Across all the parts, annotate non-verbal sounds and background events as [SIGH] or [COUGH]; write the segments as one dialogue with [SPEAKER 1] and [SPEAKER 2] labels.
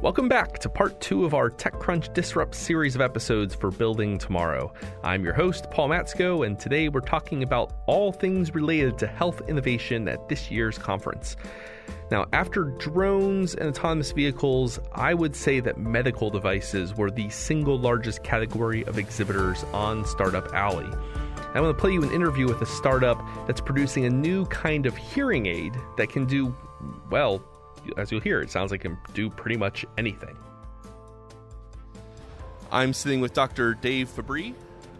[SPEAKER 1] Welcome back to part two of our TechCrunch Disrupt series of episodes for Building Tomorrow. I'm your host, Paul Matzko, and today we're talking about all things related to health innovation at this year's conference. Now, after drones and autonomous vehicles, I would say that medical devices were the single largest category of exhibitors on Startup Alley. I want to play you an interview with a startup that's producing a new kind of hearing aid that can do, well, as you'll hear, it sounds like it can do pretty much anything. I'm sitting with Dr. Dave Fabry,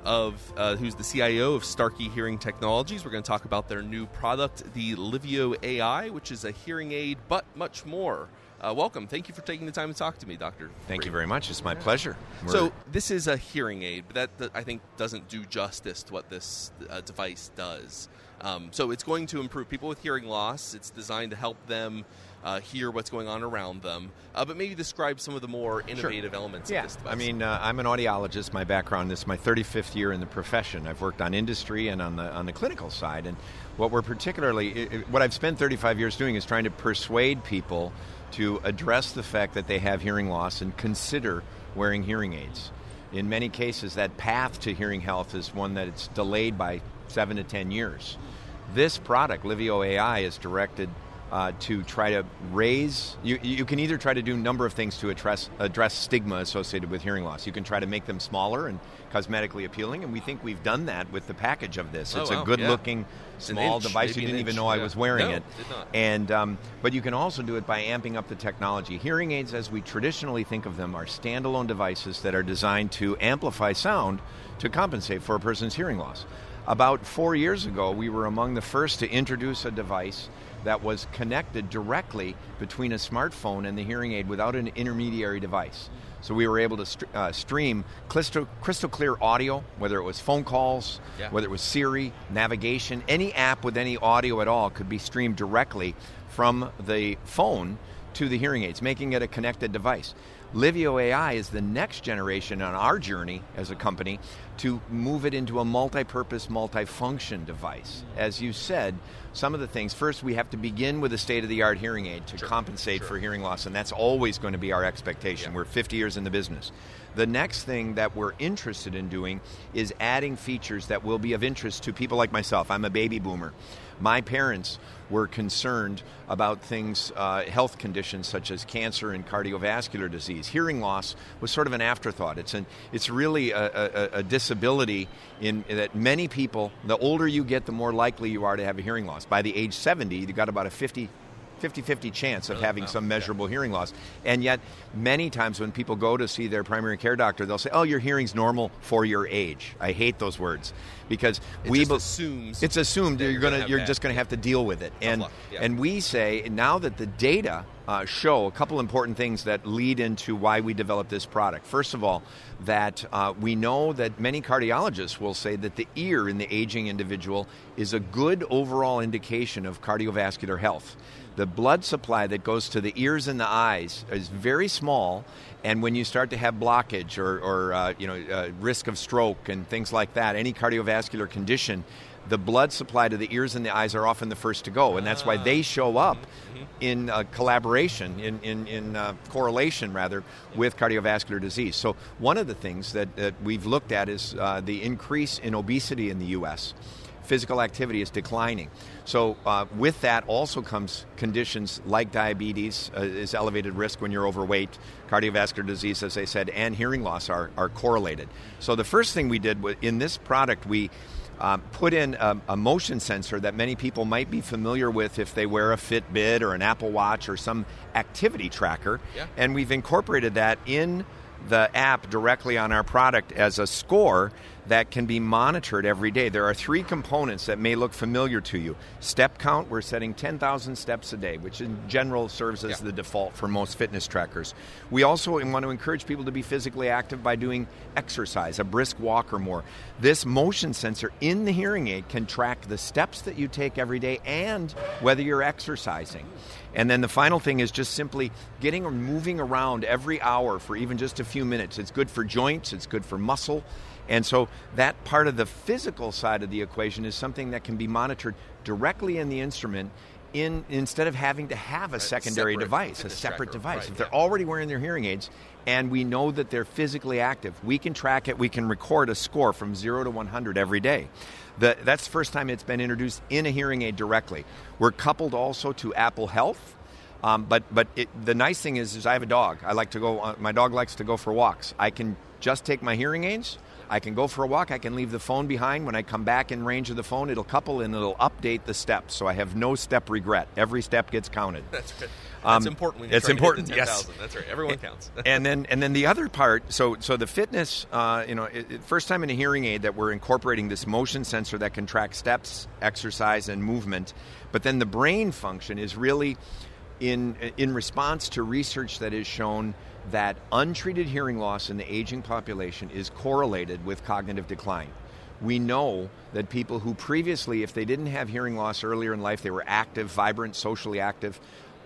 [SPEAKER 1] of uh, who's the CIO of Starkey Hearing Technologies. We're going to talk about their new product, the Livio AI, which is a hearing aid, but much more. Uh, welcome. Thank you for taking the time to talk to me, Doctor.
[SPEAKER 2] Thank you very much. It's my pleasure.
[SPEAKER 1] We're so this is a hearing aid, but that, that, I think doesn't do justice to what this uh, device does. Um, so it's going to improve people with hearing loss. It's designed to help them uh, hear what's going on around them. Uh, but maybe describe some of the more innovative
[SPEAKER 2] sure.
[SPEAKER 1] elements
[SPEAKER 2] yeah.
[SPEAKER 1] of this device.
[SPEAKER 2] I mean, uh, I'm an audiologist. My background this is my 35th year in the profession. I've worked on industry and on the on the clinical side. And what we're particularly, what I've spent 35 years doing is trying to persuade people to address the fact that they have hearing loss and consider wearing hearing aids. In many cases, that path to hearing health is one that it's delayed by seven to ten years. This product, Livio AI, is directed uh, to try to raise. You, you can either try to do a number of things to address, address stigma associated with hearing loss. You can try to make them smaller and cosmetically appealing, and we think we've done that with the package of this.
[SPEAKER 1] Oh,
[SPEAKER 2] it's
[SPEAKER 1] wow.
[SPEAKER 2] a good-looking, small
[SPEAKER 1] inch,
[SPEAKER 2] device. You didn't
[SPEAKER 1] even
[SPEAKER 2] know
[SPEAKER 1] yeah.
[SPEAKER 2] I was wearing
[SPEAKER 1] no,
[SPEAKER 2] it.
[SPEAKER 1] Did not.
[SPEAKER 2] And um, but you can also do it by amping up the technology. Hearing aids, as we traditionally think of them, are standalone devices that are designed to amplify sound to compensate for a person's hearing loss. About four years ago, we were among the first to introduce a device that was connected directly between a smartphone and the hearing aid without an intermediary device. So we were able to st- uh, stream crystal, crystal clear audio, whether it was phone calls,
[SPEAKER 1] yeah.
[SPEAKER 2] whether it was Siri, navigation, any app with any audio at all could be streamed directly from the phone to the hearing aids, making it a connected device. Livio AI is the next generation on our journey as a company to move it into a multi purpose, multi function device. As you said, some of the things first, we have to begin with a state of the art hearing aid to
[SPEAKER 1] sure.
[SPEAKER 2] compensate
[SPEAKER 1] sure.
[SPEAKER 2] for hearing loss, and that's always going to be our expectation.
[SPEAKER 1] Yeah.
[SPEAKER 2] We're 50 years in the business. The next thing that we're interested in doing is adding features that will be of interest to people like myself. I'm a baby boomer. My parents were concerned about things, uh, health conditions such as cancer and cardiovascular disease. Hearing loss was sort of an afterthought. It's an, it's really a, a, a disability in that many people. The older you get, the more likely you are to have a hearing loss. By the age 70, you've got about a 50 50 50 chance of
[SPEAKER 1] really?
[SPEAKER 2] having some measurable hearing loss. And yet, many times when people go to see their primary care doctor, they'll say, Oh, your hearing's normal for your age. I hate those words because
[SPEAKER 1] It
[SPEAKER 2] we be-
[SPEAKER 1] assumes
[SPEAKER 2] it's assumed you're going
[SPEAKER 1] gonna
[SPEAKER 2] you're just going to have to deal with it. And
[SPEAKER 1] yeah.
[SPEAKER 2] and we say now that the data uh, show a couple important things that lead into why we developed this product. First of all, that uh, we know that many cardiologists will say that the ear in the aging individual is a good overall indication of cardiovascular health. The blood supply that goes to the ears and the eyes is very small, and when you start to have blockage or, or uh, you know uh, risk of stroke and things like that, any cardiovascular condition, the blood supply to the ears and the eyes are often the first to go, and that's why they show up in uh, collaboration, in, in, in uh, correlation rather, with cardiovascular disease. So, one of the things that, that we've looked at is uh, the increase in obesity in the U.S. Physical activity is declining. So, uh, with that also comes conditions like diabetes, uh, is elevated risk when you're overweight, cardiovascular disease, as I said, and hearing loss are, are correlated. So, the first thing we did in this product, we um, put in a, a motion sensor that many people might be familiar with if they wear a Fitbit or an Apple Watch or some activity tracker.
[SPEAKER 1] Yeah.
[SPEAKER 2] And we've incorporated that in the app directly on our product as a score that can be monitored every day. There are three components that may look familiar to you. Step count, we're setting 10,000 steps a day, which in general serves as
[SPEAKER 1] Yeah.
[SPEAKER 2] the default for most fitness trackers. We also want to encourage people to be physically active by doing exercise, a brisk walk or more. This motion sensor in the hearing aid can track the steps that you take every day and whether you're exercising. And then the final thing is just simply getting or moving around every hour for even just a few minutes. It's good for joints, it's good for muscle. And so that part of the physical side of the equation is something that can be monitored directly in the instrument in instead of having to have a secondary
[SPEAKER 3] separate
[SPEAKER 2] device, a separate
[SPEAKER 3] tracker,
[SPEAKER 2] device.
[SPEAKER 3] right,
[SPEAKER 2] if they're already wearing their hearing aids and we know that they're physically active, we can track it, we can record a score from 0 to 100 every day. The, that's the first time it's been introduced in a hearing aid directly. We're coupled also to Apple Health. Um, but but it, the nice thing is, is I have a dog. I like to go. Uh, my dog likes to go for walks. I can just take my hearing aids. I can go for a walk. I can leave the phone behind. When I come back in range of the phone, it'll couple and it'll update the steps. So I have no step regret. Every step gets counted. [LAUGHS]
[SPEAKER 3] That's good. That's
[SPEAKER 2] Um,
[SPEAKER 3] important.
[SPEAKER 2] It's
[SPEAKER 3] trying to hit
[SPEAKER 2] important,
[SPEAKER 3] the
[SPEAKER 2] yes.
[SPEAKER 3] 10,000. That's right. Everyone counts. [LAUGHS]
[SPEAKER 2] and then and then the other part so so the fitness uh, you know it, it- first time in a hearing aid that we're incorporating this motion sensor that can track steps exercise and movement but then the brain function is really in in response to research that has shown that untreated hearing loss in the aging population is correlated with cognitive decline. We know that people who previously, if they didn't have hearing loss earlier in life, they were active, vibrant, socially active,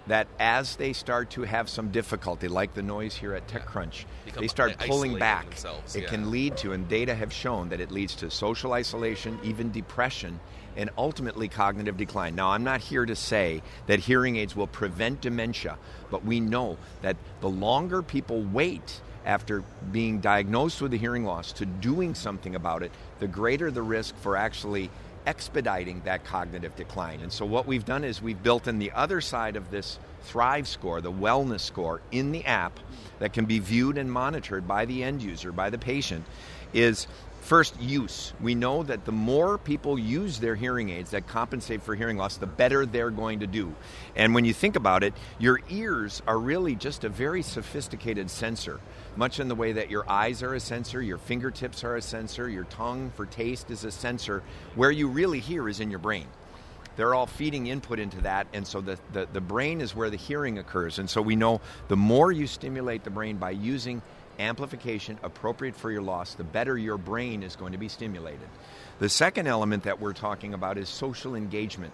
[SPEAKER 2] that as they start to have some difficulty, like the noise here at TechCrunch,
[SPEAKER 3] Become
[SPEAKER 2] they start pulling back.
[SPEAKER 3] themselves,
[SPEAKER 2] It
[SPEAKER 3] yeah.
[SPEAKER 2] can lead to, and data have shown that it leads to social isolation, even depression, and ultimately cognitive decline. Now, I'm not here to say that hearing aids will prevent dementia, but we know that the longer people wait after being diagnosed with a hearing loss to doing something about it, the greater the risk for actually expediting that cognitive decline. And so, what we've done is we've built in the other side of this Thrive score, the wellness score, in the app that can be viewed and monitored by the end user, by the patient, is first use. We know that the more people use their hearing aids that compensate for hearing loss, the better they're going to do. And when you think about it, your ears are really just a very sophisticated sensor, much in the way that your eyes are a sensor, your fingertips are a sensor, your tongue for taste is a sensor. Where you really hear is in your brain. They're all feeding input into that and so the, the, the brain is where the hearing occurs. And so we know the more you stimulate the brain by using amplification appropriate for your loss the better your brain is going to be stimulated. The second element that we're talking about is social engagement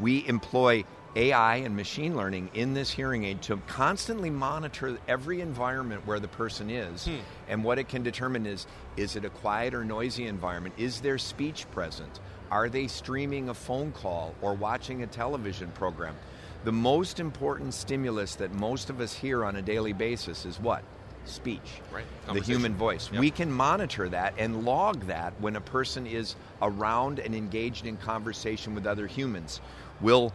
[SPEAKER 2] we employ AI and machine learning in this hearing aid to constantly monitor every environment where the person is. Hmm. And what it can determine is is it a quiet or noisy environment? Is there speech present? Are they streaming a phone call or watching a television program? The most important stimulus that most of us hear on a daily basis is what? Speech.
[SPEAKER 3] Right.
[SPEAKER 2] The human voice.
[SPEAKER 3] Yep.
[SPEAKER 2] We can monitor that and log that when a person is around and engaged in conversation with other humans. We'll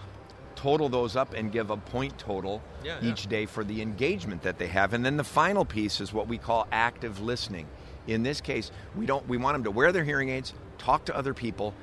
[SPEAKER 2] total those up and give a point total
[SPEAKER 3] Yeah, yeah.
[SPEAKER 2] each day for the engagement that they have. And then the final piece is what we call active listening. In this case, we don't we want them to wear their hearing aids, talk to other people,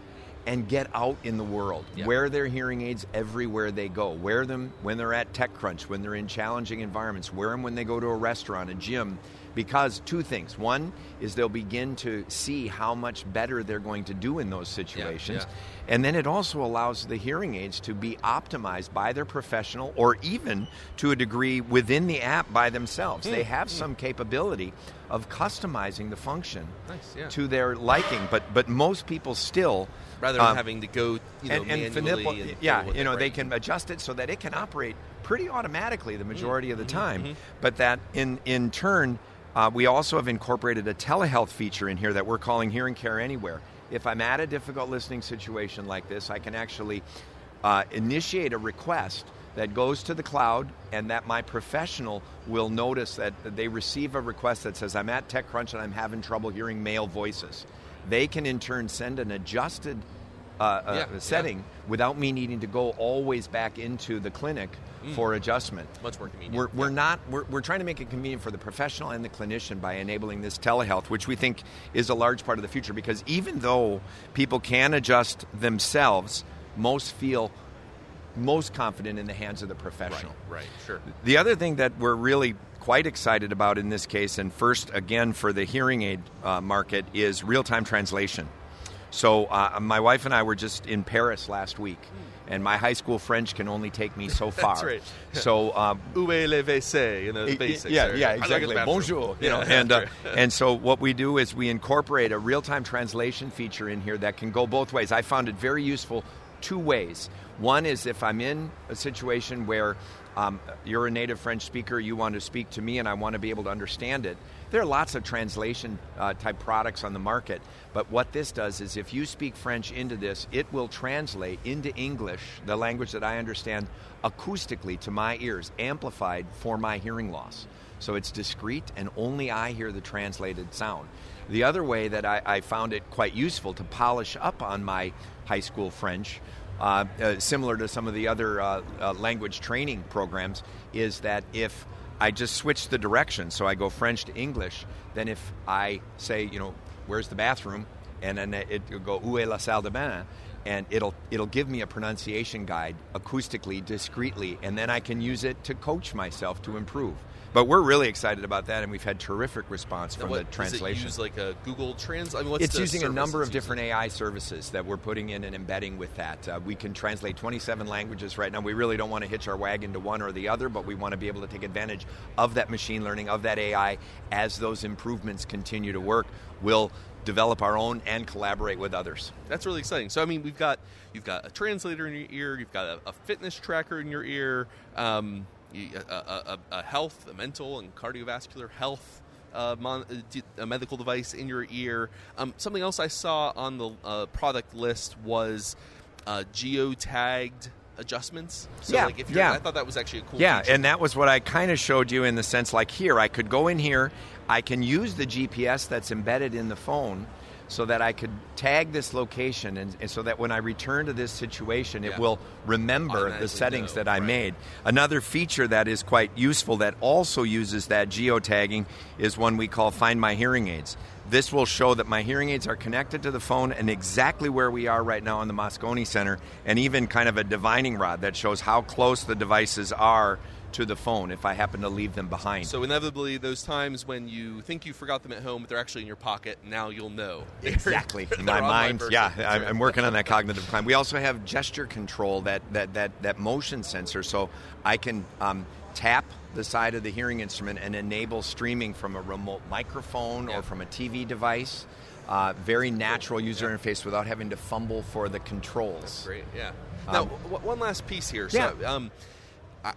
[SPEAKER 2] and get out in the world.
[SPEAKER 3] Yeah.
[SPEAKER 2] Wear their hearing aids everywhere they go. Wear them when they're at TechCrunch, when they're in challenging environments. Wear them when they go to a restaurant, a gym. Because two things. One is they'll begin to see how much better they're going to do in those situations.
[SPEAKER 3] yeah.
[SPEAKER 2] And then it also allows the hearing aids to be optimized by their professional or even to a degree within the app by themselves.
[SPEAKER 3] Hmm,
[SPEAKER 2] They have some capability of customizing the function
[SPEAKER 3] Nice, yeah.
[SPEAKER 2] to their liking, but but most people still
[SPEAKER 3] Rather than
[SPEAKER 2] um,
[SPEAKER 3] having to go, you know,
[SPEAKER 2] and, and
[SPEAKER 3] manually and
[SPEAKER 2] yeah, you know, they
[SPEAKER 3] right?
[SPEAKER 2] can adjust it so that it can operate pretty automatically the majority of the
[SPEAKER 3] Mm-hmm,
[SPEAKER 2] time. But that in in turn, uh, we also have incorporated a telehealth feature in here that we're calling Hearing Care Anywhere. If I'm at a difficult listening situation like this, I can actually uh, initiate a request that goes to the cloud, and that my professional will notice that they receive a request that says, "I'm at TechCrunch and I'm having trouble hearing male voices." They can in turn send an adjusted uh, uh,
[SPEAKER 3] Yeah, yeah.
[SPEAKER 2] setting without me needing to go always back into the clinic for adjustment.
[SPEAKER 3] Much more convenient.
[SPEAKER 2] We're, we're not we're, we're trying to make it convenient for the professional and the clinician by enabling this telehealth, which we think is a large part of the future. Because even though people can adjust themselves, most feel most confident in the hands of the
[SPEAKER 3] right,
[SPEAKER 2] professional.
[SPEAKER 3] right, sure.
[SPEAKER 2] The other thing that we're really quite excited about in this case, and first again for the hearing aid uh, market, is real time translation. So, uh, my wife and I were just in Paris last week, and my high school French can only take me so [LAUGHS] far.
[SPEAKER 3] That's right.
[SPEAKER 2] So, um, [LAUGHS]
[SPEAKER 3] Où est le WC? You know, the basics.
[SPEAKER 2] yeah,
[SPEAKER 3] there.
[SPEAKER 2] yeah,
[SPEAKER 3] I like
[SPEAKER 2] exactly. Bonjour. You know,
[SPEAKER 3] Yeah,
[SPEAKER 2] and uh, and so what we do is we incorporate a real-time translation feature in here that can go both ways. I found it very useful two ways. One is if I'm in a situation where um, you're a native French speaker, you want to speak to me, and I want to be able to understand it. There are lots of translation uh, type products on the market, but what this does is if you speak French into this, it will translate into English, the language that I understand, acoustically to my ears, amplified for my hearing loss. So it's discrete, and only I hear the translated sound. The other way that I, I found it quite useful to polish up on my high school French similar to some of the other uh, uh, language training programs, is that if I just switch the direction, so I go French to English, then if I say, you know, where's the bathroom, and then it will go où est la salle de bain, and it'll it'll give me a pronunciation guide acoustically, discreetly, and then I can use it to coach myself to improve. But we're really excited about that, and we've had terrific response from
[SPEAKER 3] what,
[SPEAKER 2] the translation.
[SPEAKER 3] Does it use like a Google Trans? I mean,
[SPEAKER 2] it's using a number of different AI services that we're putting in and embedding with that. Uh, we can translate 27 languages right now. We really don't want to hitch our wagon to one or the other, but we want to be able to take advantage of that machine learning, of that AI, as those improvements continue to work. We'll develop our own and collaborate with others.
[SPEAKER 3] That's really exciting. So I mean, we've got you've got a translator in your ear, you've got a, a fitness tracker in your ear. Um, a, a, a health, a mental and cardiovascular health uh, mon- uh, a medical device in your ear. Um, something else I saw on the uh, product list was uh, geotagged adjustments. So
[SPEAKER 2] yeah,
[SPEAKER 3] like if
[SPEAKER 2] yeah.
[SPEAKER 3] I thought that was actually a cool.
[SPEAKER 2] Yeah,
[SPEAKER 3] feature.
[SPEAKER 2] and that was what I kind of showed you in the sense like here, I could go in here, I can use the GPS that's embedded in the phone so that I could tag this location and, and, so that when I return to this situation, it will remember the settings
[SPEAKER 3] know,
[SPEAKER 2] that I
[SPEAKER 3] right.
[SPEAKER 2] made. Another feature that is quite useful that also uses that geotagging is one we call Find My Hearing Aids. This will show that my hearing aids are connected to the phone and exactly where we are right now in the Moscone Center, and even kind of a divining rod that shows how close the devices are to the phone if I happen to leave them behind.
[SPEAKER 3] So inevitably, those times when you think you forgot them at home, but they're actually in your pocket, now you'll know. [LAUGHS]
[SPEAKER 2] Exactly.
[SPEAKER 3] They're
[SPEAKER 2] my mind, yeah, I'm, I'm working on that [LAUGHS] cognitive climb. We also have gesture control, that that that that motion sensor, so I can um, tap the side of the hearing instrument and enable streaming from a remote microphone
[SPEAKER 3] Yeah.
[SPEAKER 2] or from a TV device. Uh, very natural user interface without having to fumble for the controls.
[SPEAKER 3] Great, yeah. Now,
[SPEAKER 2] Um,
[SPEAKER 3] w- one last piece here. So,
[SPEAKER 2] Yeah.
[SPEAKER 3] um,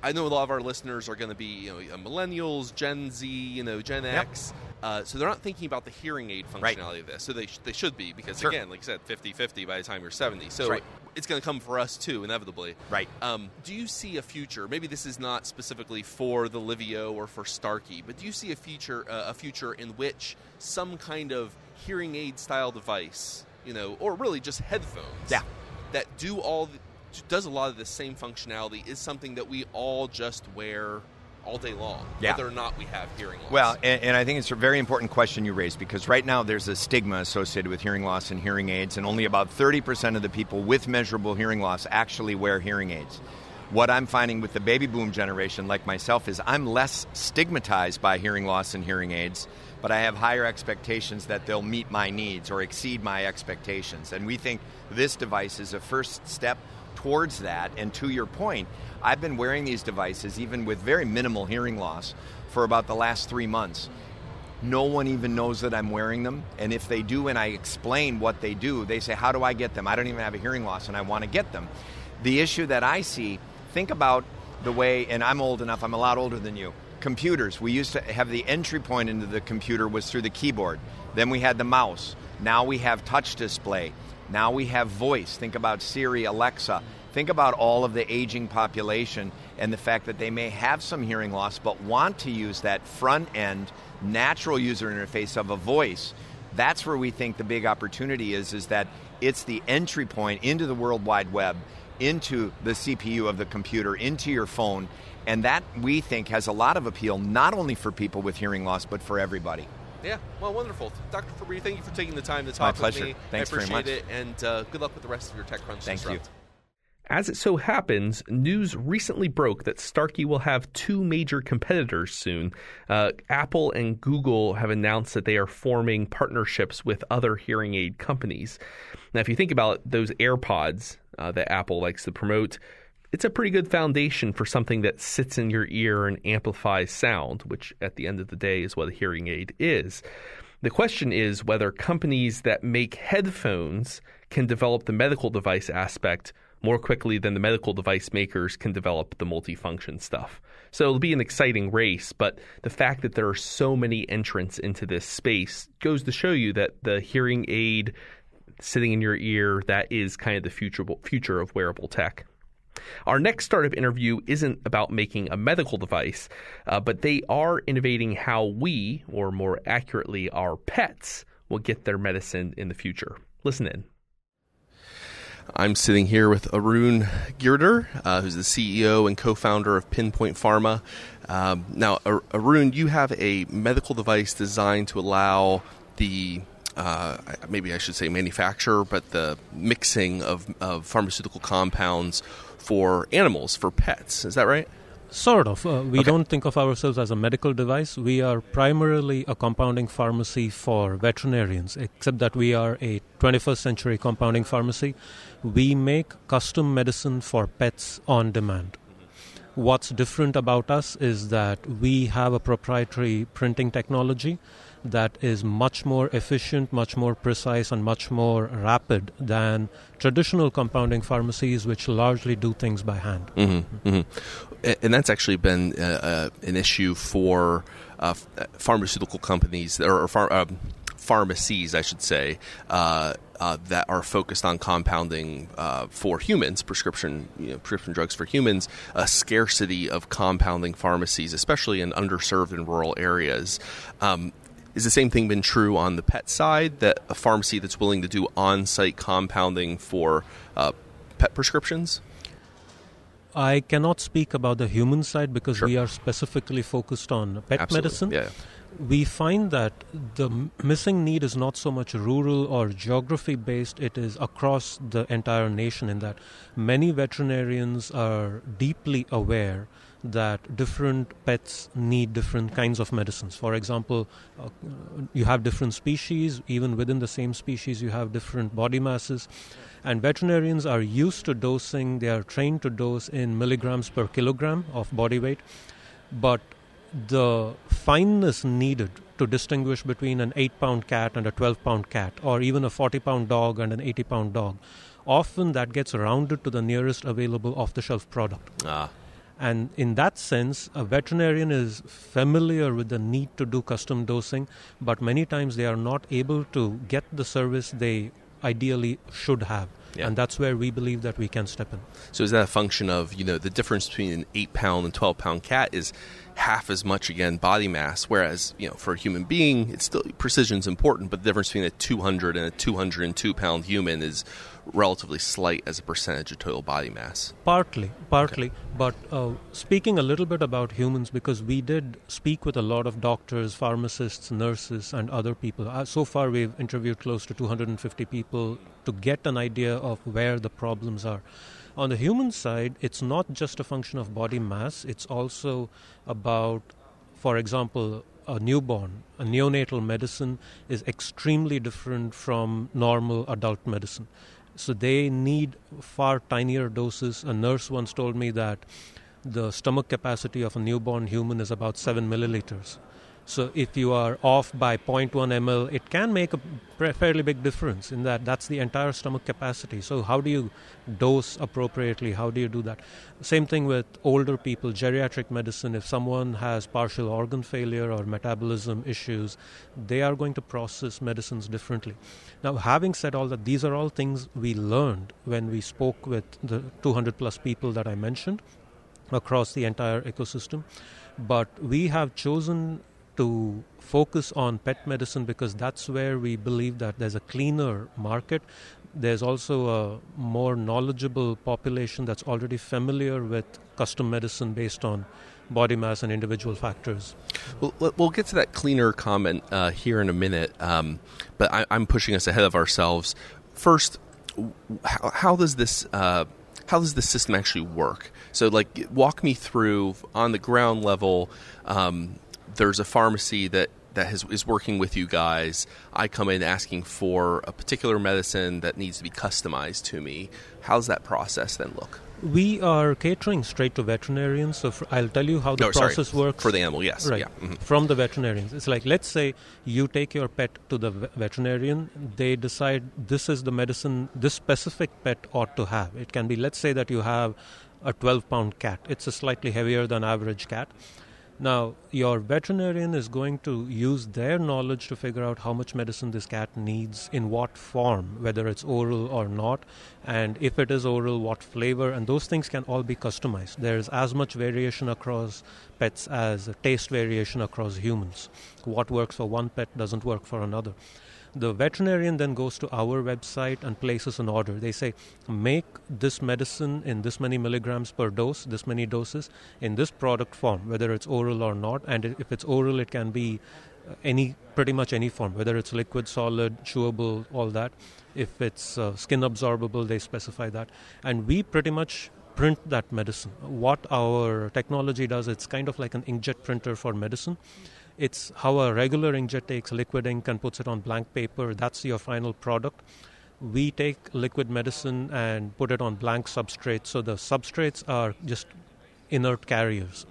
[SPEAKER 3] I- know a lot of our listeners are going to be, you know, uh, millennials, Gen Z, you know, Gen
[SPEAKER 2] Yep.
[SPEAKER 3] X. Uh, so they're not thinking about the hearing aid
[SPEAKER 2] Right.
[SPEAKER 3] functionality of this. So they, sh- they should be because,
[SPEAKER 2] Sure.
[SPEAKER 3] again, like I said, 50-50 by the time you're 70. So
[SPEAKER 2] right.
[SPEAKER 3] it's going to come for us too, inevitably.
[SPEAKER 2] Right.
[SPEAKER 3] Um, do you see a future? Maybe this is not specifically for the Livio or for Starkey, but do you see a future uh, a future in which some kind of hearing aid style device, you know, or really just headphones,
[SPEAKER 2] Yeah.
[SPEAKER 3] that do all the, does a lot of the same functionality is something that we all just wear all day long,
[SPEAKER 2] Yeah.
[SPEAKER 3] whether or not we have hearing loss.
[SPEAKER 2] Well, and, and I think it's a very important question you raised because right now there's a stigma associated with hearing loss and hearing aids, and only about 30% of the people with measurable hearing loss actually wear hearing aids. What I'm finding with the baby boom generation, like myself, is I'm less stigmatized by hearing loss and hearing aids, but I have higher expectations that they'll meet my needs or exceed my expectations. And we think this device is a first step towards that. And to your point, I've been wearing these devices, even with very minimal hearing loss, for about the last three months. No one even knows that I'm wearing them. And if they do, and I explain what they do, they say, How do I get them? I don't even have a hearing loss and I want to get them. The issue that I see, think about the way, and I'm old enough, I'm a lot older than you. Computers, we used to have the entry point into the computer was through the keyboard. Then we had the mouse. Now we have touch display. Now we have voice. Think about Siri, Alexa. Think about all of the aging population and the fact that they may have some hearing loss but want to use that front end natural user interface of a voice. That's where we think the big opportunity is is that it's the entry point into the World Wide Web, into the CPU of the computer, into your phone, and that we think has a lot of appeal not only for people with hearing loss but for everybody.
[SPEAKER 3] Yeah, well, wonderful, Dr. Fabry. Thank you for taking the time to
[SPEAKER 2] My
[SPEAKER 3] talk
[SPEAKER 2] pleasure.
[SPEAKER 3] with me.
[SPEAKER 2] Thanks
[SPEAKER 3] I
[SPEAKER 2] very
[SPEAKER 3] appreciate
[SPEAKER 2] much.
[SPEAKER 3] it, and uh, good luck with the rest of your TechCrunch.
[SPEAKER 2] Thank you.
[SPEAKER 1] As it so happens, news recently broke that Starkey will have two major competitors soon. Uh, Apple and Google have announced that they are forming partnerships with other hearing aid companies. Now, if you think about it, those AirPods uh, that Apple likes to promote, it's a pretty good foundation for something that sits in your ear and amplifies sound, which at the end of the day is what a hearing aid is. The question is whether companies that make headphones can develop the medical device aspect
[SPEAKER 4] more quickly than the medical device makers can develop the multifunction stuff. So it'll be an exciting race, but the fact that there are so many entrants into this space goes to show you that the hearing aid sitting in your ear, that is kind of the future future of wearable tech. Our next startup interview isn't about making a medical device, uh, but they are innovating how we, or more accurately, our pets, will get their medicine in the future. Listen in.
[SPEAKER 1] I'm sitting here with Arun Girdhar, uh, who's the CEO and co-founder of Pinpoint Pharma. Um, now, Arun, you have a medical device designed to allow the uh, maybe I should say manufacture, but the mixing of, of pharmaceutical compounds for animals, for pets. Is that right?
[SPEAKER 5] Sort of. Uh, we okay. don't think of ourselves as a medical device. We are primarily a compounding pharmacy for veterinarians, except that we are a 21st century compounding pharmacy. We make custom medicine for pets on demand. What's different about us is that we have a proprietary printing technology that is much more efficient, much more precise, and much more rapid than traditional compounding pharmacies, which largely do things by hand.
[SPEAKER 1] Mm-hmm, mm-hmm. And that's actually been uh, uh, an issue for uh, pharmaceutical companies or, or um, pharmacies, I should say, uh, that are focused on compounding uh, for humans, prescription you know, prescription drugs for humans, a scarcity of compounding pharmacies, especially in underserved and rural areas. Um, is the same thing been true on the pet side that a pharmacy that's willing to do on site compounding for uh, pet prescriptions?
[SPEAKER 5] I cannot speak about the human side because sure. we are specifically focused on pet
[SPEAKER 1] Absolutely.
[SPEAKER 5] medicine.
[SPEAKER 1] Yeah.
[SPEAKER 5] We find that the missing need is not so much rural or geography based, it is across the entire nation, in that many veterinarians are deeply aware that different pets need different kinds of medicines. For example, uh, you have different species, even within the same species, you have different body masses. And veterinarians are used to dosing, they are trained to dose in milligrams per kilogram of body weight. But the fineness needed to distinguish between an 8 pound cat and a 12 pound cat, or even a 40 pound dog and an 80 pound dog, often that gets rounded to the nearest available off the shelf product.
[SPEAKER 1] Ah.
[SPEAKER 5] And in that sense, a veterinarian is familiar with the need to do custom dosing, but many times they are not able to get the service they ideally should have. Yeah. And that's where we believe that we can step in.
[SPEAKER 1] So is that a function of, you know, the difference between an eight pound and 12 pound cat is half as much again body mass whereas you know for a human being it's still precision is important but the difference between a 200 and a 202 pound human is relatively slight as a percentage of total body mass.
[SPEAKER 5] Partly partly. Okay. but uh, speaking a little bit about humans because we did speak with a lot of doctors pharmacists nurses and other people. Uh, so far we've interviewed close to 250 people to get an idea of where the problems are. On the human side, it's not just a function of body mass, it's also about, for example, a newborn, a neonatal medicine is extremely different from normal adult medicine. So they need far tinier doses. A nurse once told me that the stomach capacity of a newborn human is about 7 milliliters. So if you are off by 0.1 ml, it can make a fairly big difference in that that's the entire stomach capacity. So how do you dose appropriately? How do you do that? Same thing with older people, geriatric medicine. If someone has partial organ failure or metabolism issues, they are going to process medicines differently. Now, having said all that, these are all things we learned when we spoke with the 200 plus people that I mentioned across the entire ecosystem. But we have chosen to focus on pet medicine because that's where we believe that there's a cleaner market. There's also a more knowledgeable population that's already familiar with custom medicine based on body mass and individual factors.
[SPEAKER 1] Well, we'll get to that cleaner comment uh, here in a minute, um, but I, am pushing us ahead of ourselves. First, how, how does this uh, how does the system actually work? So, like, walk me through on the ground level. Um, there's a pharmacy that that has, is working with you guys. I come in asking for a particular medicine that needs to be customized to me. How's that process then look?
[SPEAKER 5] We are catering straight to veterinarians, so I'll tell you how the
[SPEAKER 1] no,
[SPEAKER 5] process
[SPEAKER 1] sorry,
[SPEAKER 5] works.
[SPEAKER 1] For the animal, yes.
[SPEAKER 5] Right.
[SPEAKER 1] Yeah. Mm-hmm.
[SPEAKER 5] From the veterinarians. It's like, let's say you take your pet to the veterinarian, they decide this is the medicine this specific pet ought to have. It can be, let's say that you have a 12 pound cat, it's a slightly heavier than average cat now, your veterinarian is going to use their knowledge to figure out how much medicine this cat needs, in what form, whether it's oral or not, and if it is oral, what flavor, and those things can all be customized. There's as much variation across pets as taste variation across humans. What works for one pet doesn't work for another. The veterinarian then goes to our website and places an order. They say, make this medicine in this many milligrams per dose, this many doses, in this product form, whether it's oral or not. And if it's oral, it can be uh, any pretty much any form, whether it's liquid, solid, chewable, all that. If it's uh, skin absorbable, they specify that. And we pretty much print that medicine. What our technology does, it's kind of like an inkjet printer for medicine. It's how a regular inkjet takes liquid ink and puts it on blank paper. That's your final product. We take liquid medicine and put it on blank substrates. So the substrates are just inert carriers.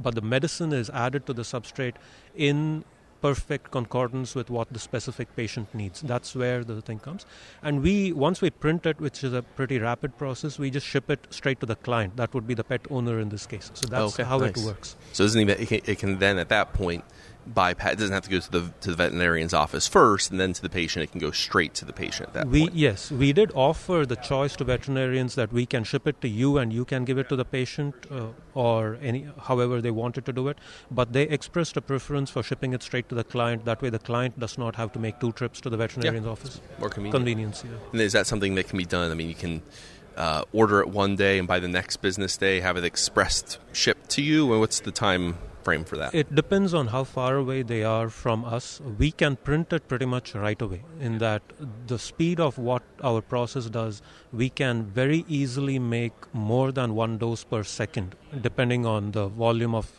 [SPEAKER 5] But the medicine is added to the substrate in perfect concordance with what the specific patient needs. That's where the thing comes. And we, once we print it, which is a pretty rapid process, we just ship it straight to the client. That would be the pet owner in this case. So that's okay, how nice. it works.
[SPEAKER 1] So isn't even, it, can, it can then at that point bypass. It doesn't have to go to the to the veterinarian's office first, and then to the patient. It can go straight to the patient. At that
[SPEAKER 5] we
[SPEAKER 1] point.
[SPEAKER 5] yes, we did offer the choice to veterinarians that we can ship it to you, and you can give it to the patient, uh, or any however they wanted to do it. But they expressed a preference for shipping it straight to the client. That way, the client does not have to make two trips to the veterinarian's
[SPEAKER 1] yeah.
[SPEAKER 5] office.
[SPEAKER 1] More convenient.
[SPEAKER 5] Convenience. Yeah.
[SPEAKER 1] And is that something that can be done? I mean, you can. Uh, order it one day and by the next business day have it expressed shipped to you and what's the time frame for that?
[SPEAKER 5] It depends on how far away they are from us. We can print it pretty much right away, in that the speed of what our process does, we can very easily make more than one dose per second, depending on the volume of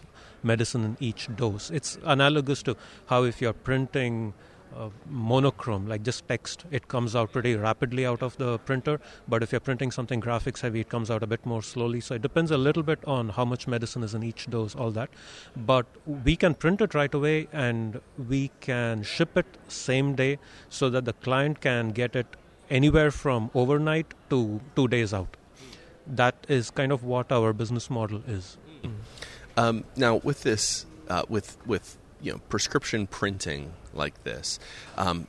[SPEAKER 5] medicine in each dose. It's analogous to how if you're printing uh, monochrome, like just text, it comes out pretty rapidly out of the printer. But if you're printing something graphics heavy, it comes out a bit more slowly. So it depends a little bit on how much medicine is in each dose, all that. But we can print it right away and we can ship it same day so that the client can get it anywhere from overnight to two days out. That is kind of what our business model is.
[SPEAKER 1] Mm. Um, now, with this, uh, with with you know prescription printing like this. Um,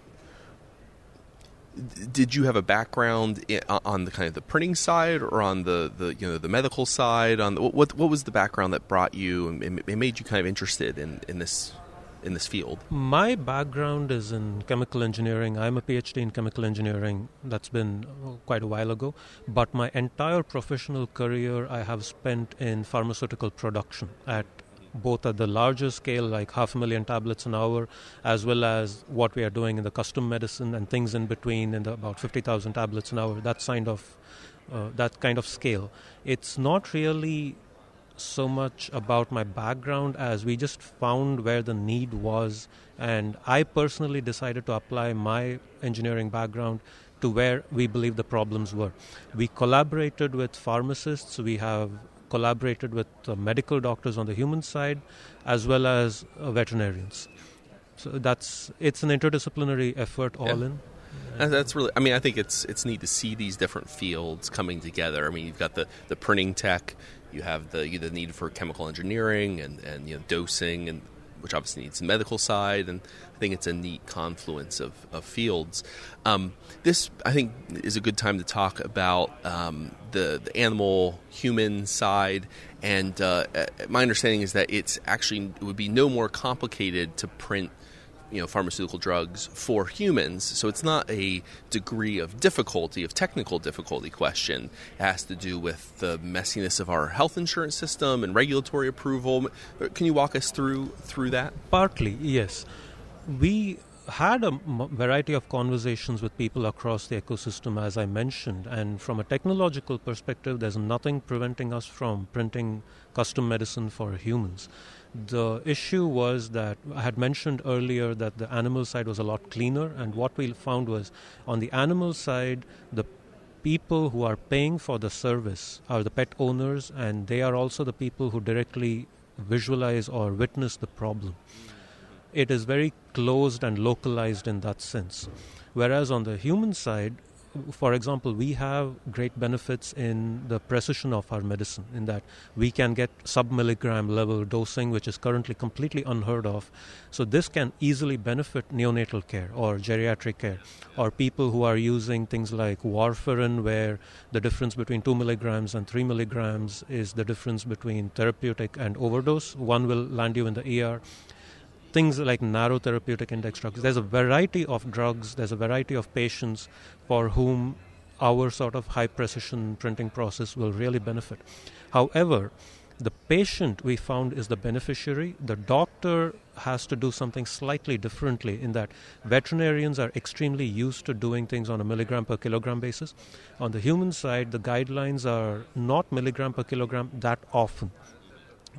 [SPEAKER 1] did you have a background on the kind of the printing side or on the, the you know the medical side on the, what what was the background that brought you and made you kind of interested in, in this in this field?
[SPEAKER 5] My background is in chemical engineering. I'm a PhD in chemical engineering. That's been uh, quite a while ago. But my entire professional career I have spent in pharmaceutical production at both at the larger scale, like half a million tablets an hour, as well as what we are doing in the custom medicine and things in between, in the about 50,000 tablets an hour. That kind of uh, that kind of scale. It's not really so much about my background as we just found where the need was, and I personally decided to apply my engineering background to where we believe the problems were. We collaborated with pharmacists. We have collaborated with uh, medical doctors on the human side as well as uh, veterinarians. So that's it's an interdisciplinary effort all yeah. in.
[SPEAKER 1] that's really. I mean, I think it's it's neat to see these different fields coming together. I mean, you've got the, the printing tech, you have the the need for chemical engineering and, and you know dosing and which obviously needs the medical side, and I think it's a neat confluence of, of fields. Um, this, I think, is a good time to talk about um, the, the animal human side. And uh, uh my understanding is that it's actually it would be no more complicated to print you know pharmaceutical drugs for humans. So it's not a degree of difficulty of technical difficulty question. It has to do with the messiness of our health insurance system and regulatory approval. Can you walk us through through that?
[SPEAKER 5] Partly yes. We had a variety of conversations with people across the ecosystem, as I mentioned, and from a technological perspective, there's nothing preventing us from printing custom medicine for humans. The issue was that I had mentioned earlier that the animal side was a lot cleaner, and what we found was on the animal side, the people who are paying for the service are the pet owners, and they are also the people who directly visualize or witness the problem. It is very closed and localized in that sense. Whereas on the human side, for example, we have great benefits in the precision of our medicine, in that we can get sub milligram level dosing, which is currently completely unheard of. So, this can easily benefit neonatal care or geriatric care, or people who are using things like warfarin, where the difference between 2 milligrams and 3 milligrams is the difference between therapeutic and overdose. One will land you in the ER things like narrow therapeutic index drugs. There's a variety of drugs, there's a variety of patients for whom our sort of high precision printing process will really benefit. However, the patient we found is the beneficiary. The doctor has to do something slightly differently in that veterinarians are extremely used to doing things on a milligram per kilogram basis. On the human side, the guidelines are not milligram per kilogram that often.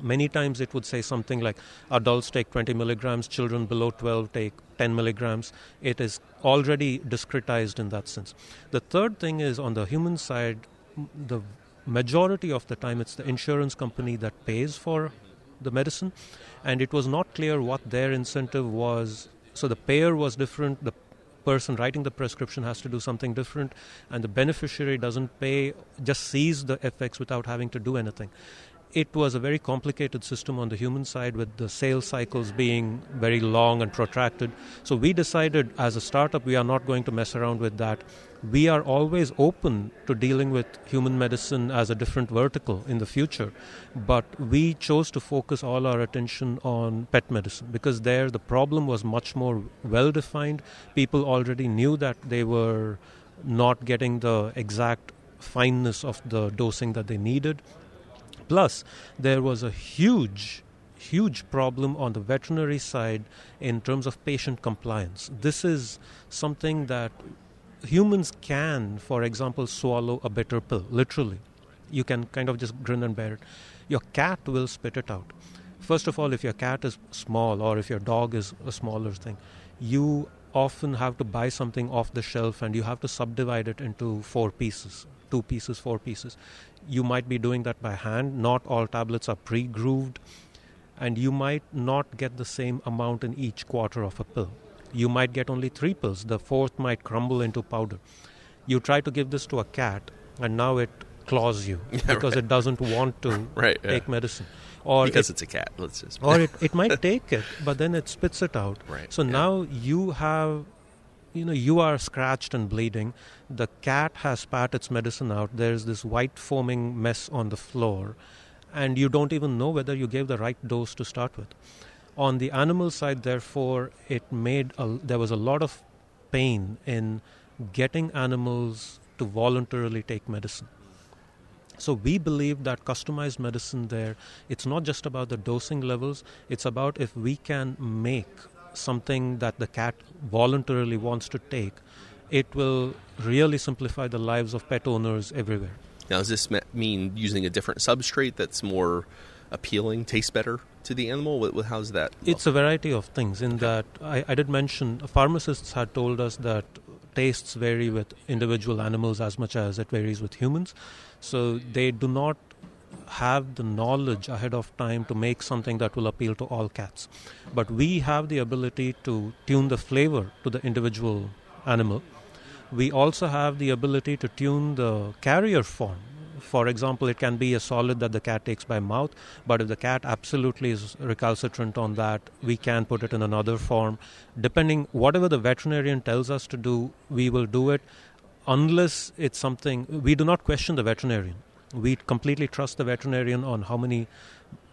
[SPEAKER 5] Many times it would say something like adults take 20 milligrams, children below 12 take 10 milligrams. It is already discretized in that sense. The third thing is on the human side, the majority of the time it's the insurance company that pays for the medicine, and it was not clear what their incentive was. So the payer was different, the person writing the prescription has to do something different, and the beneficiary doesn't pay, just sees the effects without having to do anything it was a very complicated system on the human side with the sales cycles being very long and protracted. So we decided as a startup we are not going to mess around with that. We are always open to dealing with human medicine as a different vertical in the future, but we chose to focus all our attention on pet medicine because there the problem was much more well defined. People already knew that they were not getting the exact fineness of the dosing that they needed Plus, there was a huge huge problem on the veterinary side in terms of patient compliance. This is something that humans can, for example, swallow a bitter pill, literally. You can kind of just grin and bear it. Your cat will spit it out. First of all, if your cat is small or if your dog is a smaller thing, you often have to buy something off the shelf and you have to subdivide it into four pieces two pieces, four pieces. You might be doing that by hand. Not all tablets are pre grooved, and you might not get the same amount in each quarter of a pill. You might get only three pills, the fourth might crumble into powder. You try to give this to a cat, and now it claws you [LAUGHS] yeah, because right. it doesn't want to [LAUGHS] right, yeah. take medicine.
[SPEAKER 1] Or because it, it's a cat, let's just.
[SPEAKER 5] or [LAUGHS] it, it might take it, but then it spits it out.
[SPEAKER 1] Right.
[SPEAKER 5] So yeah. now you have you know you are scratched and bleeding. The cat has spat its medicine out. There's this white foaming mess on the floor and you don't even know whether you gave the right dose to start with. On the animal side therefore it made a, there was a lot of pain in getting animals to voluntarily take medicine. So we believe that customized medicine there it's not just about the dosing levels it's about if we can make something that the cat voluntarily wants to take, it will really simplify the lives of pet owners everywhere.
[SPEAKER 1] Now, does this mean using a different substrate that's more appealing, tastes better to the animal? How's that?
[SPEAKER 5] It's a variety of things. In okay. that, I, I did mention pharmacists had told us that tastes vary with individual animals as much as it varies with humans. So they do not have the knowledge ahead of time to make something that will appeal to all cats. But we have the ability to tune the flavor to the individual animal. We also have the ability to tune the carrier form. For example, it can be a solid that the cat takes by mouth, but if the cat absolutely is recalcitrant on that, we can put it in another form. Depending, whatever the veterinarian tells us to do, we will do it unless it's something we do not question the veterinarian we completely trust the veterinarian on how many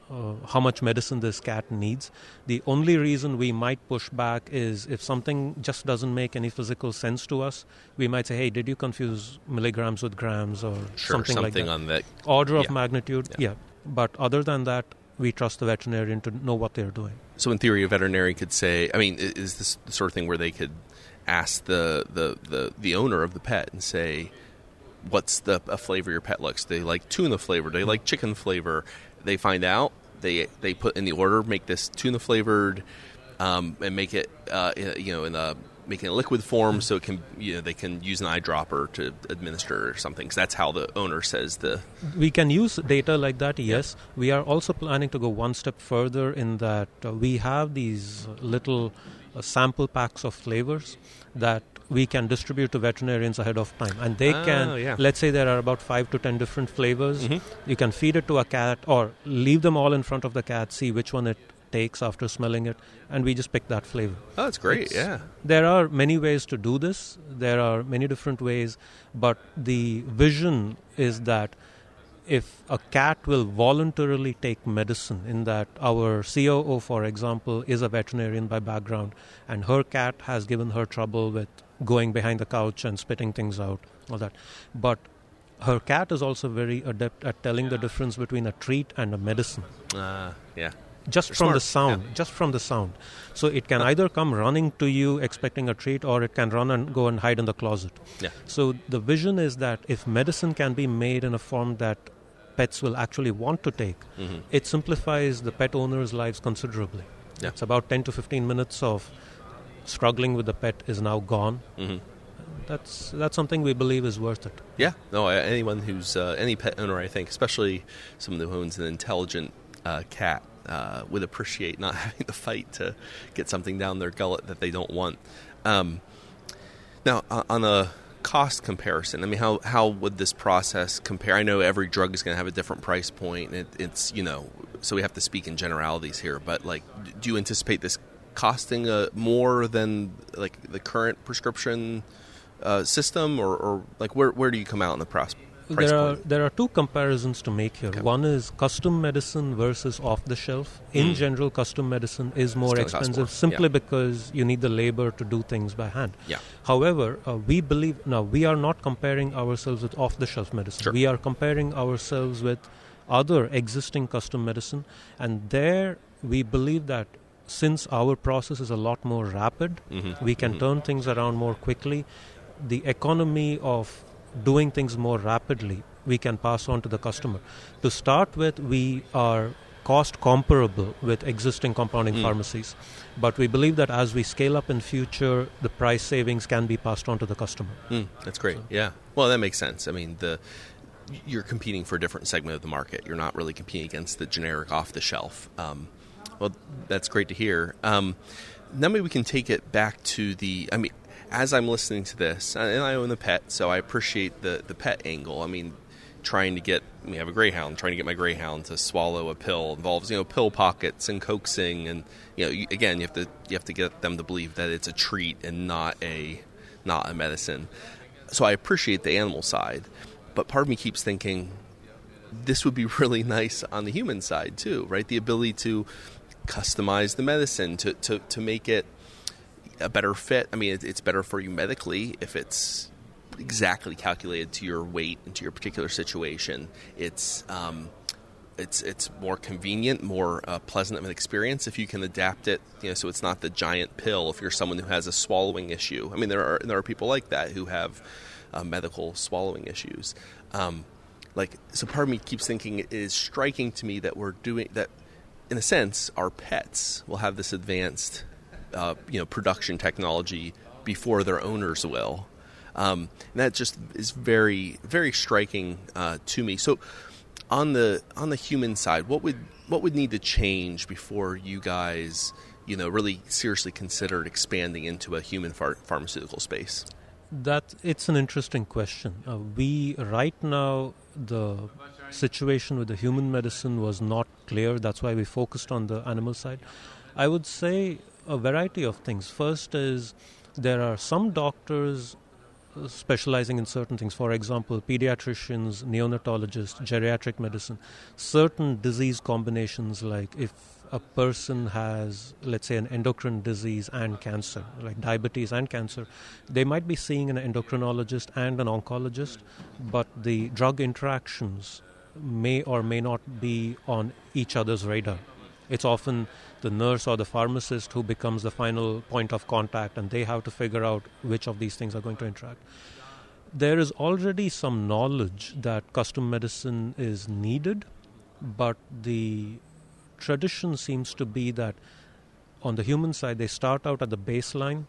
[SPEAKER 5] uh, how much medicine this cat needs. The only reason we might push back is if something just doesn't make any physical sense to us, we might say, "Hey, did you confuse milligrams with grams or
[SPEAKER 1] sure,
[SPEAKER 5] something,
[SPEAKER 1] something,
[SPEAKER 5] like that?"
[SPEAKER 1] on that
[SPEAKER 5] order of magnitude. Yeah. yeah, but other than that, we trust the veterinarian to know what they're doing.
[SPEAKER 1] So, in theory, a veterinarian could say, "I mean, is this the sort of thing where they could ask the the the, the owner of the pet and say?" What's the a flavor your pet likes. They like tuna flavor. They like chicken flavor. They find out. They they put in the order. Make this tuna flavored, um, and make it uh, you know in a making a liquid form so it can you know they can use an eyedropper to administer or something. Because that's how the owner says the.
[SPEAKER 5] We can use data like that. Yes, we are also planning to go one step further in that uh, we have these little uh, sample packs of flavors that we can distribute to veterinarians ahead of time and they
[SPEAKER 1] Oh,
[SPEAKER 5] can
[SPEAKER 1] yeah.
[SPEAKER 5] let's say there are about 5 to 10 different flavors
[SPEAKER 1] Mhm.
[SPEAKER 5] you can feed it to a cat or leave them all in front of the cat see which one it takes after smelling it and we just pick that flavor
[SPEAKER 1] Oh, that's great.
[SPEAKER 5] It's-
[SPEAKER 1] yeah.
[SPEAKER 5] there are many ways to do this there are many different ways but the vision is that if a cat will voluntarily take medicine in that our COO for example is a veterinarian by background and her cat has given her trouble with going behind the couch and spitting things out all that. But her cat is also very adept at telling the difference between a treat and a medicine.
[SPEAKER 1] Uh, yeah.
[SPEAKER 5] just
[SPEAKER 1] They're
[SPEAKER 5] from the
[SPEAKER 1] smart,
[SPEAKER 5] sound just from the sound. So it can either come running to you expecting a treat or it can run and go and hide in the closet.
[SPEAKER 1] Yeah.
[SPEAKER 5] so the vision is that if medicine can be made in a form that pets will actually want to take
[SPEAKER 1] Mhm.
[SPEAKER 5] it simplifies the pet owners lives considerably.
[SPEAKER 1] Yeah.
[SPEAKER 5] it's about 10 to 15 minutes of struggling with the pet is now gone
[SPEAKER 1] Mhm.
[SPEAKER 5] that's that's something we believe is worth it
[SPEAKER 1] Yeah, no. Anyone who's uh, any pet owner, I think, especially someone who owns an intelligent uh, cat, uh, would appreciate not [LAUGHS] having to fight to get something down their gullet that they don't want. Um, now, on a cost comparison, I mean, how how would this process compare? I know every drug is going to have a different price point. And it, it's you know, so we have to speak in generalities here. But like, do you anticipate this costing uh, more than like the current prescription? uh, system, or, or like where where do you come out in the price price
[SPEAKER 5] there are
[SPEAKER 1] point?
[SPEAKER 5] there are two comparisons to make here.
[SPEAKER 1] Okay.
[SPEAKER 5] One is custom medicine versus off the shelf. In
[SPEAKER 1] Mm.
[SPEAKER 5] general, custom medicine is more expensive
[SPEAKER 1] more,
[SPEAKER 5] simply
[SPEAKER 1] yeah.
[SPEAKER 5] because you need the labor to do things by hand.
[SPEAKER 1] Yeah.
[SPEAKER 5] However, uh, we believe now we are not comparing ourselves with off the shelf medicine.
[SPEAKER 1] Sure.
[SPEAKER 5] We are comparing ourselves with other existing custom medicine, and there we believe that since our process is a lot more rapid,
[SPEAKER 1] Mhm.
[SPEAKER 5] we can
[SPEAKER 1] Mhm.
[SPEAKER 5] turn things around more quickly. The economy of doing things more rapidly we can pass on to the customer. To start with, we are cost comparable with existing compounding
[SPEAKER 1] Mm.
[SPEAKER 5] pharmacies, but we believe that as we scale up in future, the price savings can be passed on to the customer.
[SPEAKER 1] Mm, that's great. Yeah. Well, that makes sense. I mean, the you're competing for a different segment of the market. You're not really competing against the generic off the shelf. Um, well, that's great to hear. Um, now maybe we can take it back to the. I mean, as I'm listening to this, and I own a pet, so I appreciate the the pet angle. I mean, trying to get we have a greyhound, trying to get my greyhound to swallow a pill involves you know pill pockets and coaxing, and you know again you have to you have to get them to believe that it's a treat and not a not a medicine. So I appreciate the animal side, but part of me keeps thinking this would be [LAUGHS] really nice on the human side too, right? The ability to customize the medicine to to, to make it a better fit. I mean, it's better for you medically if it's exactly calculated to your weight and to your particular situation. It's um, it's it's more convenient, more uh, pleasant of an experience if you can adapt it. You know, so it's not the giant pill. If you're someone who has a swallowing issue, I mean, there are there are people like that who have uh, medical swallowing issues. Um, like, so part of me keeps thinking it is striking to me that we're doing that. In a sense, our pets will have this advanced, uh, you know, production technology before their owners will. Um, and that just is very, very striking uh, to me. So, on the on the human side, what would what would need to change before you guys, you know, really seriously considered expanding into a human phar- pharmaceutical space?
[SPEAKER 5] That it's an interesting question. Uh, we right now the situation with the human medicine was not clear. That's why we focused on the animal side. I would say a variety of things. First is there are some doctors uh, specializing in certain things. For example, pediatricians, neonatologists, geriatric medicine, certain disease combinations like if a person has, let's say, an endocrine disease and cancer, like diabetes and cancer, they might be seeing an endocrinologist and an oncologist, but the drug interactions may or may not be on each other's radar. It's often the nurse or the pharmacist who becomes the final point of contact, and they have to figure out which of these things are going to interact. There is already some knowledge that custom medicine is needed, but the tradition seems to be that on the human side, they start out at the baseline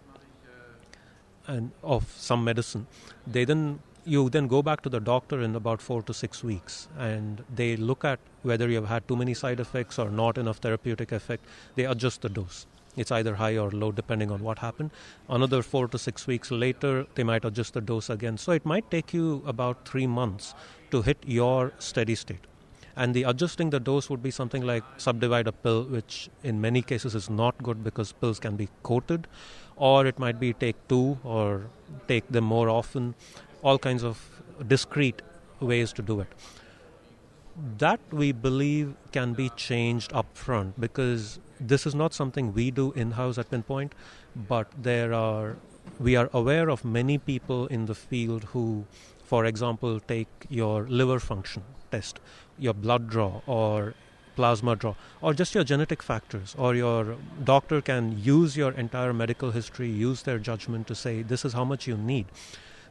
[SPEAKER 5] and of some medicine, they then you then go back to the doctor in about four to six weeks and they look at whether you've had too many side effects or not enough therapeutic effect. They adjust the dose. It's either high or low depending on what happened. Another four to six weeks later, they might adjust the dose again. So it might take you about three months to hit your steady state. And the adjusting the dose would be something like subdivide a pill, which in many cases is not good because pills can be coated, or it might be take two or take them more often all kinds of discrete ways to do it. That we believe can be changed upfront because this is not something we do in house at Pinpoint, but there are we are aware of many people in the field who, for example, take your liver function test, your blood draw, or plasma draw, or just your genetic factors, or your doctor can use your entire medical history, use their judgment to say this is how much you need.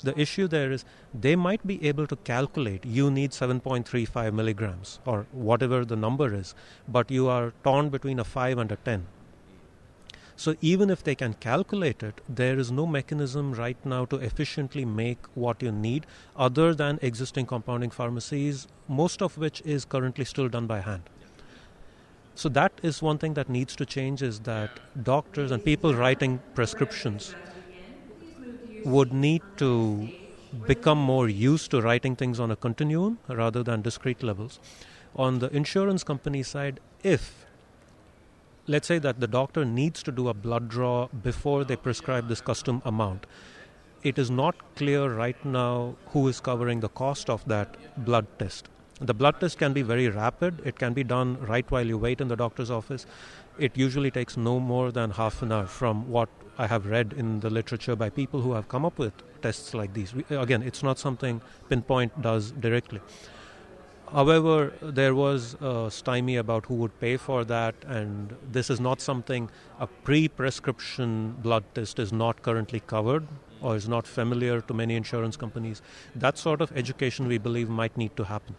[SPEAKER 5] The issue there is they might be able to calculate you need 7.35 milligrams or whatever the number is, but you are torn between a 5 and a 10. So even if they can calculate it, there is no mechanism right now to efficiently make what you need other than existing compounding pharmacies, most of which is currently still done by hand. So that is one thing that needs to change is that doctors and people writing prescriptions would need to become more used to writing things on a continuum rather than discrete levels. On the insurance company side, if let's say that the doctor needs to do a blood draw before they prescribe this custom amount, it is not clear right now who is covering the cost of that blood test. The blood test can be very rapid. It can be done right while you wait in the doctor's office. It usually takes no more than half an hour from what I have read in the literature by people who have come up with tests like these. We, again, it's not something Pinpoint does directly. However, there was a stymie about who would pay for that, and this is not something a pre prescription blood test is not currently covered or is not familiar to many insurance companies. That sort of education we believe might need to happen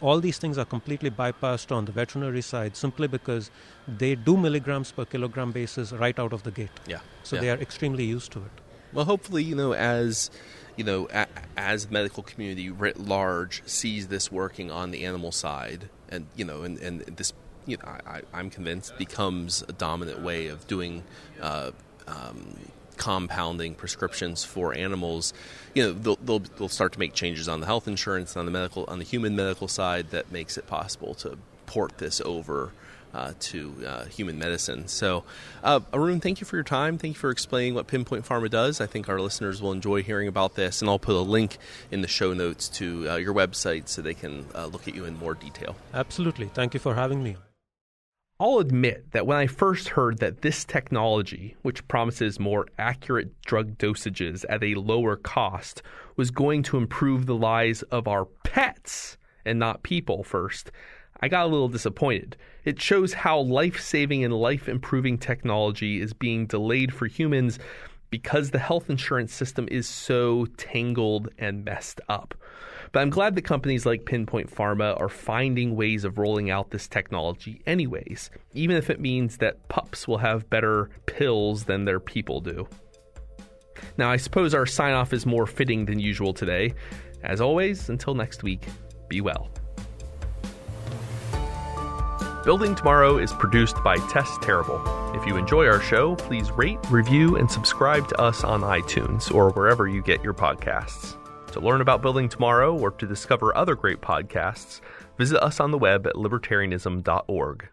[SPEAKER 5] all these things are completely bypassed on the veterinary side simply because they do milligrams per kilogram basis right out of the gate.
[SPEAKER 1] Yeah.
[SPEAKER 5] So
[SPEAKER 1] yeah.
[SPEAKER 5] they are extremely used to it.
[SPEAKER 1] Well, hopefully, you know, as you know, a, as the medical community writ large sees this working on the animal side, and you know, and, and this, you know, I, I'm convinced becomes a dominant way of doing uh, um, compounding prescriptions for animals, you know, they'll, they'll, they'll start to make changes on the health insurance on the medical on the human medical side that makes it possible to port this over uh, to uh, human medicine. So, uh, Arun, thank you for your time. Thank you for explaining what Pinpoint Pharma does. I think our listeners will enjoy hearing about this, and I'll put a link in the show notes to uh, your website so they can uh, look at you in more detail.
[SPEAKER 5] Absolutely. Thank you for having me.
[SPEAKER 3] I'll admit that when I first heard that this technology, which promises more accurate drug dosages at a lower cost, was going to improve the lives of our pets and not people first, I got a little disappointed. It shows how life saving and life improving technology is being delayed for humans because the health insurance system is so tangled and messed up. But I'm glad that companies like Pinpoint Pharma are finding ways of rolling out this technology, anyways, even if it means that pups will have better pills than their people do. Now, I suppose our sign off is more fitting than usual today. As always, until next week, be well. Building Tomorrow is produced by Tess Terrible. If you enjoy our show, please rate, review, and subscribe to us on iTunes or wherever you get your podcasts. To learn about Building Tomorrow or to discover other great podcasts, visit us on the web at libertarianism.org.